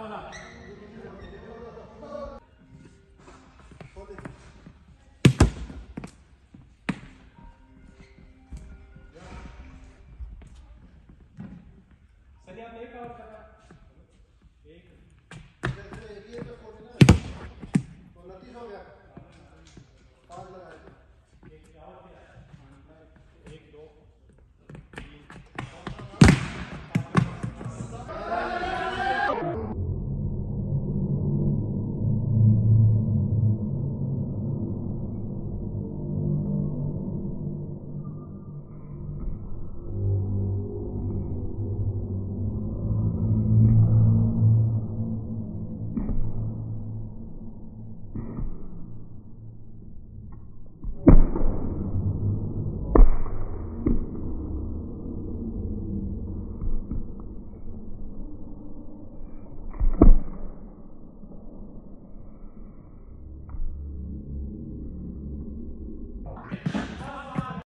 放的。